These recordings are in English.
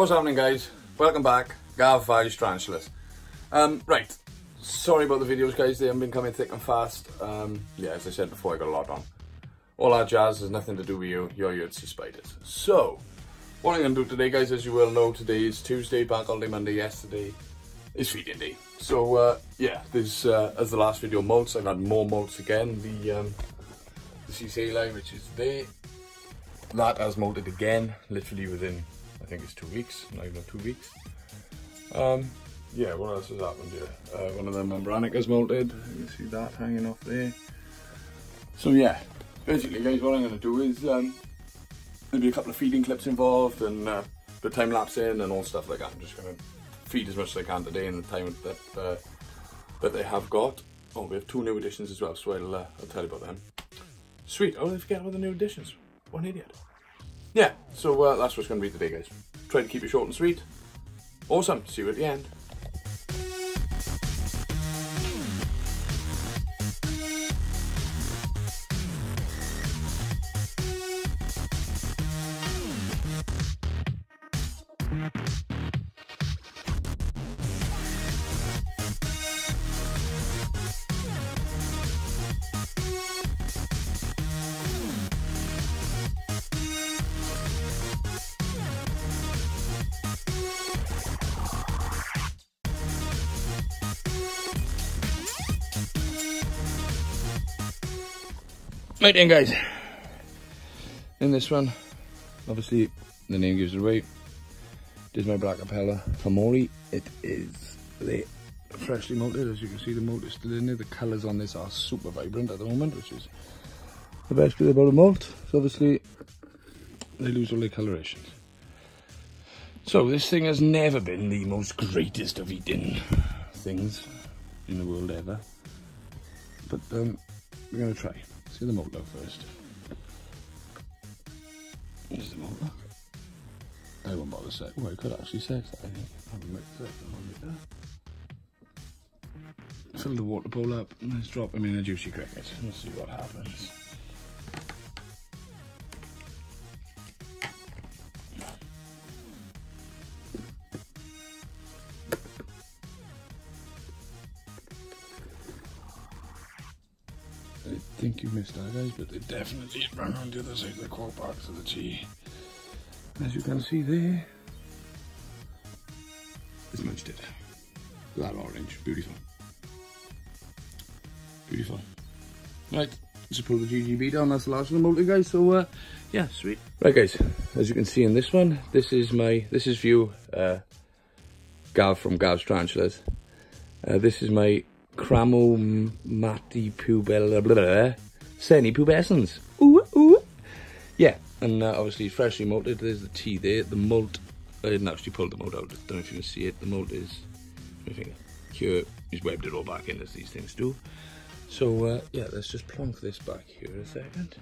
what's happening guys? Welcome back, Gav Tarantulas. Um, right, sorry about the videos guys, they haven't been coming thick and fast. Um, yeah, as I said before, I got a lot on. All that jazz has nothing to do with you, you're here spiders. So, what I'm going to do today guys, as you well know, today is Tuesday, Bank Holiday Monday, yesterday is feeding day. So, uh, yeah, this, uh, as the last video molts, I've had more molts again. The, um, the CCA line, which is there, that has molted again, literally within think it's two weeks, not even two weeks. Um, yeah, what else has happened here? Uh, one of the membranicas molted. You can see that hanging off there. So yeah, basically guys, what I'm going to do is um, there'll be a couple of feeding clips involved and uh, the time lapse in and all stuff like that. I'm just going to feed as much as I can today in the time that uh, that they have got. Oh, we have two new additions as well, so I'll, uh, I'll tell you about them. Sweet, oh, I forget about the new additions. What an idiot yeah, so uh, that's what's going to be today, guys. Try to keep it short and sweet. Awesome. See you at the end. Right then guys, in this one, obviously the name gives it away, this is my black Apella Hamori. It is the freshly malted, as you can see the malt is still in there. The colours on this are super vibrant at the moment, which is the best bit about a malt. So obviously they lose all their colorations. So this thing has never been the most greatest of eating things in the world ever. But um, we're going to try. See the motor first. Here's the motor. I won't bother set. Oh, I could actually set that, I think. I'll Fill the water bowl up and let's drop him in a juicy cricket. Let's see what happens. You missed out guys, but they definitely run on the other side of the core box of the T. As you can see there, it's munched it. That orange, beautiful. Beautiful. Right, let's pull the GBB down, that's the last the multi guys, so uh, yeah, sweet. Right guys, as you can see in this one, this is my, this is view, uh, Gav from Gav's Tarantulas. Uh, this is my Chromomati pubella, blah, blah, blah, semi-pubescens. Ooh, ooh. Yeah, and uh, obviously freshly malted. There's the tea there. The malt, I didn't actually pull the malt out. I don't know if you can see it. The malt is, my finger, here. He's webbed it all back in as these things do. So uh, yeah, let's just plonk this back here a second.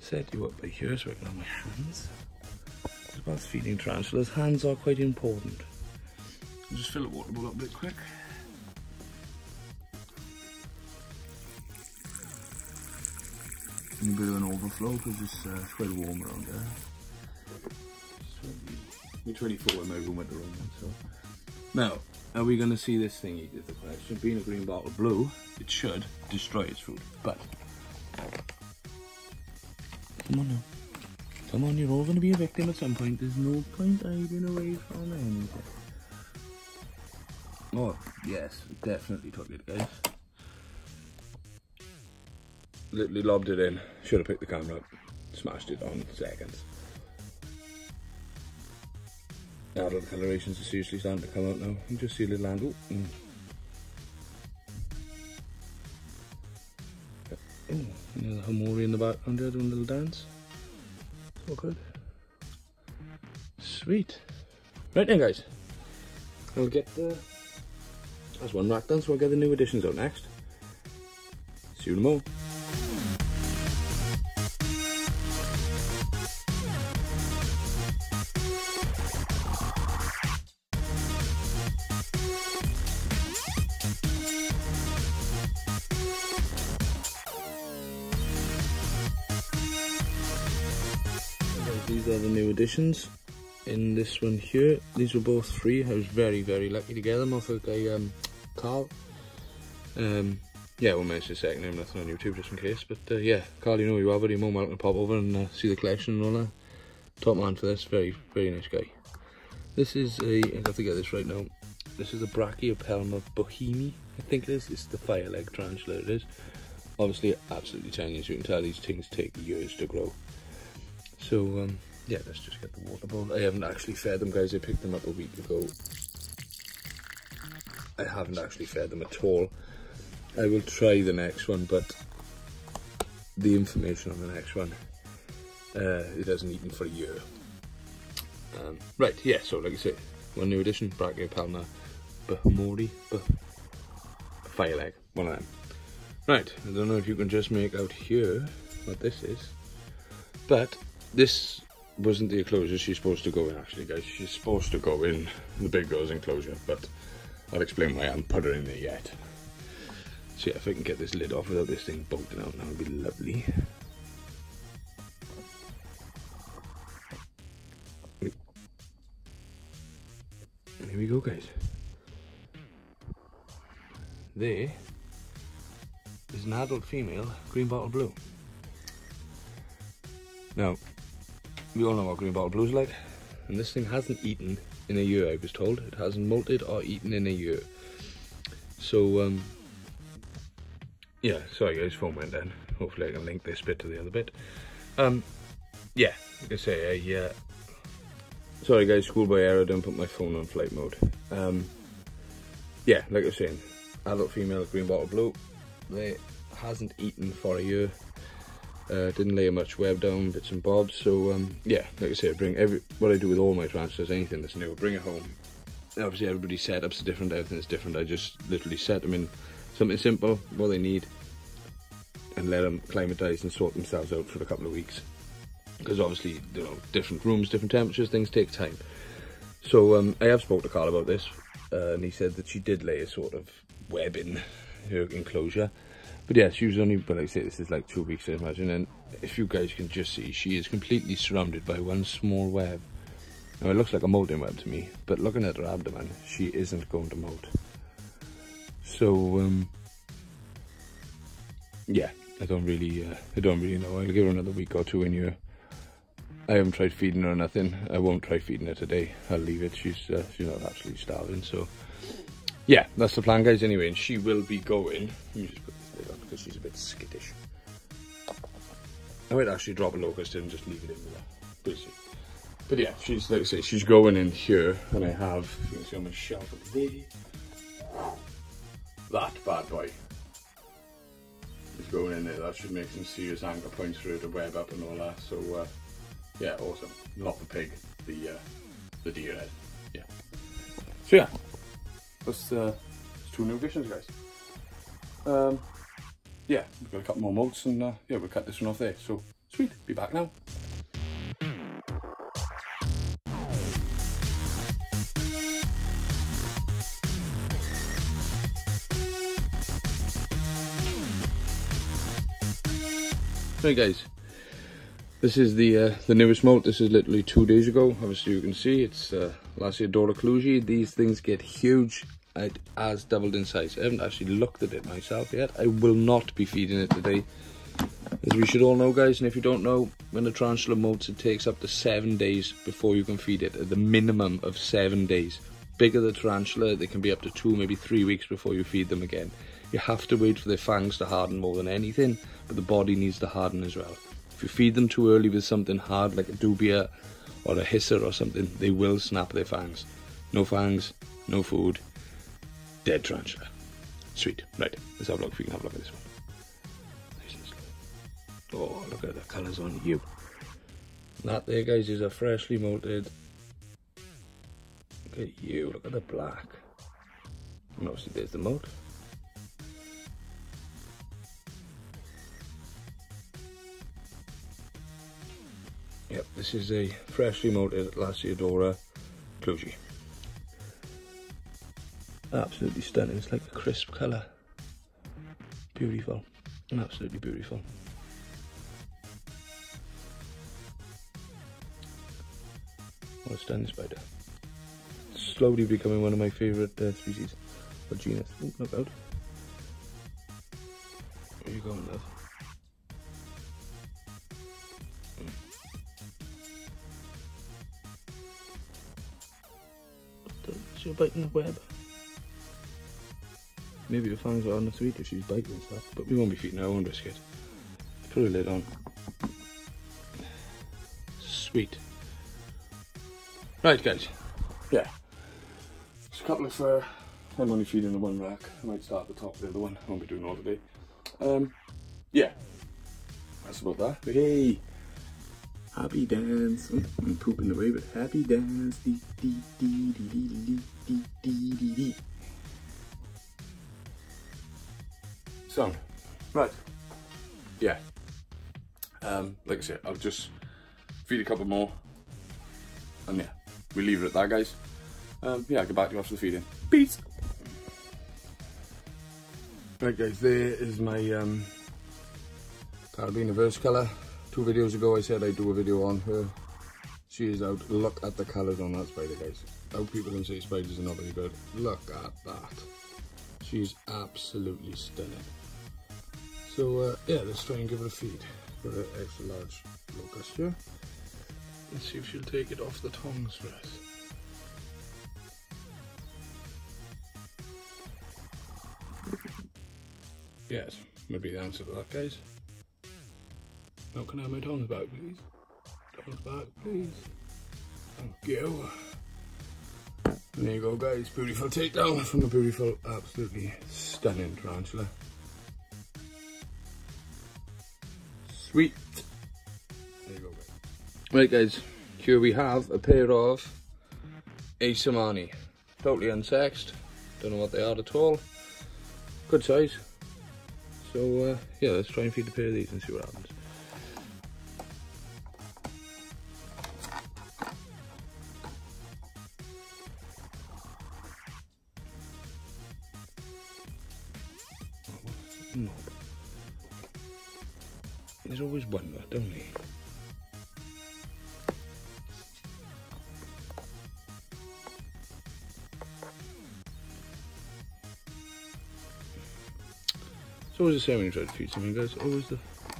Set you up by here so I can have my hands. About feeding tarantulas, hands are quite important. I'll just fill the water bowl up a bit quick. A bit of an overflow because it's, uh, it's quite warm around there. We're 24 in my room at the moment, so. Now, are we going to see this thing eat is the question. Being a green bottle blue, it should destroy its food, but. Come on now. Come on, you're all going to be a victim at some point. There's no point hiding away from anything. Oh, yes, definitely took it, guys literally lobbed it in. Should have picked the camera up. Smashed it on seconds. Now the colorations are seriously starting to come out now. You just see a little angle. Mm. Oh, there's a Hamori in the background there doing a little dance. All good. Sweet. Right then guys. I'll get the... That's one rack done, so I'll get the new additions out next. See you tomorrow. Additions. in this one here. These were both free. I was very, very lucky to get them off a guy, um, Carl. Um, yeah, we'll mention second name, nothing on YouTube just in case. But uh, yeah, Carl, you know who you are, buddy. More welcome to pop over and uh, see the collection and all that. Top man for this, very, very nice guy. This is a, I have to get this right now. This is a Brachypelma boehmei, I think it is. It's the fire leg tarantula it is. Obviously absolutely tiny, as you can tell these things take years to grow. So um, yeah, let's just get the water bowl. I haven't actually fed them guys, I picked them up a week ago. I haven't actually fed them at all. I will try the next one, but the information on the next one, uh, it hasn't eaten for a year. Um, right, yeah, so like I say, one new addition, Brachypelma Bahmori, bah fire leg, one of them. Right, I don't know if you can just make out here what this is, but this wasn't the enclosure she's supposed to go in actually guys, she's supposed to go in the big girl's enclosure, but I'll explain why I haven't put her in there yet. Yeah, if I can get this lid off without this thing bolting out, that would be lovely. here we go guys. There is an adult female green bottle blue. Now, we all know what green bottle blue is like, and this thing hasn't eaten in a year, I was told. It hasn't molted or eaten in a year. So, um, yeah, sorry guys, phone went down. Hopefully I can link this bit to the other bit. Um, yeah, like I say, I, uh, sorry guys, schoolboy error, don't put my phone on flight mode. Um, yeah, like I was saying, adult female green bottle blue. They hasn't eaten for a year. Uh, didn't lay much web down, bits and bobs. So um, yeah, like I said, bring every what I do with all my transfers, anything that's new, bring it home. Obviously, everybody's setups are different, everything's different. I just literally set them in something simple, what they need, and let them climatize and sort themselves out for a couple of weeks. Because obviously, you know, different rooms, different temperatures, things take time. So um, I have spoke to Carl about this, uh, and he said that she did lay a sort of web in her enclosure. But yeah, she was only, but like I say, this is like two weeks, I imagine. And if you guys can just see, she is completely surrounded by one small web. Now, it looks like a molting web to me, but looking at her abdomen, she isn't going to molt. So, um, yeah, I don't really, uh, I don't really know. I'll give her another week or two in here. I haven't tried feeding her or nothing. I won't try feeding her today. I'll leave it. She's, uh, she's not absolutely starving, so yeah, that's the plan, guys. Anyway, and she will be going. Because she's a bit skittish. I might actually drop a locust in and just leave it in her. But, yeah, she's like I say, she's going in here, and I have you can see on my shelf up there. That bad boy is going in there. That should make some serious anchor points for the web up and all that. So uh, yeah, awesome. Not the pig, the uh, the deer head. Yeah. So yeah, that's, uh, two new additions, guys. Um, yeah, we've got a couple more molts and uh, yeah, we'll cut this one off there. So, sweet, be back now. Hey guys, this is the uh, the newest molt. This is literally two days ago. Obviously you can see it's uh, Lasiodora klugi. These things get huge. It has doubled in size. I haven't actually looked at it myself yet. I will not be feeding it today. As we should all know guys, and if you don't know, when a tarantula molts it takes up to seven days before you can feed it. At the minimum of seven days. Bigger the tarantula, they can be up to two, maybe three weeks before you feed them again. You have to wait for their fangs to harden more than anything, but the body needs to harden as well. If you feed them too early with something hard like a dubia or a hisser or something, they will snap their fangs. No fangs, no food, dead tarantula. Sweet. Right, let's have a look if we can have a look at this one. Oh, look at the colours on you. That there, guys, is a freshly molted. Look at you, look at the black. And obviously there's the molt. Yep, this is a freshly molted Lasiodora Klugi. Absolutely stunning, it's like a crisp colour. Beautiful, absolutely beautiful. What a stunning spider. Slowly becoming one of my favourite uh, species or genus. Ooh, look out. Where you going, love? She's biting the web. Maybe the fangs are on the sweet if she's biting and stuff, but we won't be feeding our own biscuit. Put a lid on. Sweet. Right, guys. Yeah. Just a couple of, uh, I'm only feeding the one rack. I might start at the top of the other one. I won't be doing all today. Um, yeah. That's about that. Hey! Happy dance. I'm pooping away, but happy dance. Dee, dee, dee, dee, dee, dee, dee, dee, dee, dee. Sound. Right. Yeah. Um, like I said, I'll just feed a couple more. And yeah, we leave it at that, guys. Um, yeah, I'll get back to you after the feeding. Peace! Right guys, there is my um, Caribena versicolor. Two videos ago I said I'd do a video on her. She is out. Look at the colours on that spider guys. How people can say spiders are not very good. Look at that. She's absolutely stunning. So uh, yeah, let's try and give her a feed for an extra large locust here. Let's see if she'll take it off the tongs for us. Yes, maybe the answer to that, guys. Now can I have my tongs back, please? Tongs back, please. Thank you. And there you go, guys. Beautiful takedown from the beautiful, absolutely stunning tarantula. Sweet. There you go. Right, guys. Here we have a pair of Asamani. Totally unsexed. Don't know what they are at all. Good size. So, uh, yeah, let's try and feed a pair of these and see what happens. There's always one don't they? It's always the same when you try to feed something, guys. Always the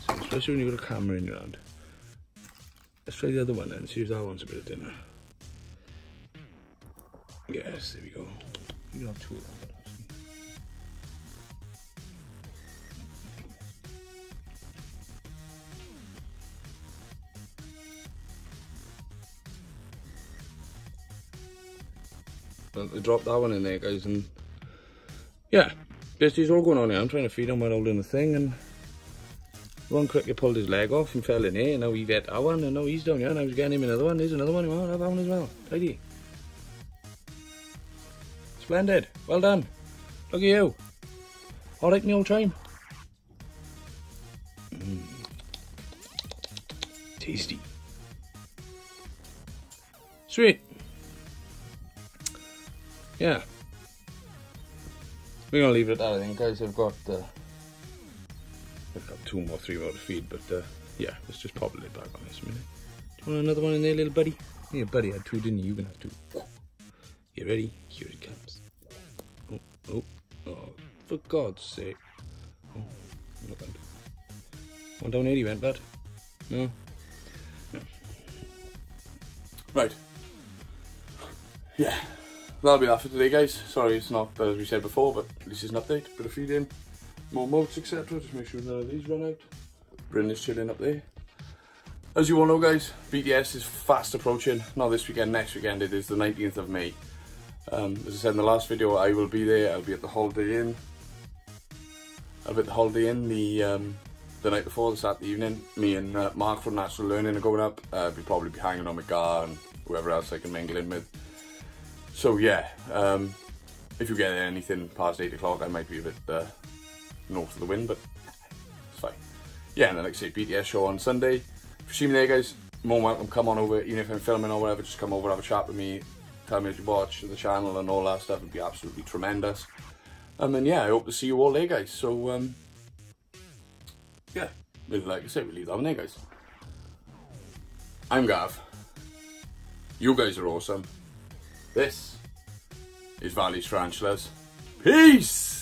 same, especially when you've got a camera in your hand. Let's try the other one then, see if that one's a bit of dinner. Yes, there we go. You can have two of them. They dropped that one in there, guys, and yeah, basically all going on here. I'm trying to feed him while holding the thing, and one cricket pulled his leg off and fell in here, and now he ate that one, and now he's down here, and I was getting him another one. There's another one, you want have that one as well. Tidy. Splendid. Well done. Look at you. All right in the time. Mm. Tasty. Sweet yeah. We're gonna leave it at that, I think, guys. I've got uh, I've got two more, three more to feed, but uh, yeah, let's just pop the lid back on this minute. Do you want another one in there, little buddy? Yeah, buddy had two, didn't you? You gonna have two. You ready? Here it comes. Oh, oh, oh, for God's sake. Oh, look out. One down he went, bud. No? no. Right. Yeah that'll be that for today guys. Sorry it's not as we said before but this is an update. Bit of feeding more moats etc just make sure none of these run out. Bryn is chilling up there. As you all know guys BTS is fast approaching. Not this weekend next weekend. It is the 19th of May. Um, as I said in the last video I will be there. I'll be at the Holiday Inn. I'll be at the Holiday Inn the um, the night before the Saturday evening. Me and uh, Mark from Natural Learning are going up. Uh, we'll probably be hanging on my car and whoever else I can mingle in with so yeah, um, if you get anything past 8 o'clock, I might be a bit uh, north of the wind, but it's fine. Yeah, and then like I say, BTS show on Sunday. See me there, guys, more welcome, come on over, even if I'm filming or whatever, just come over, have a chat with me, tell me what you watch, the channel and all that stuff, would be absolutely tremendous. And then yeah, I hope to see you all there, guys. So, um, yeah, like I said, we leave that one there, guys. I'm Gav. You guys are awesome. This is Valley's Tarantulas. Peace!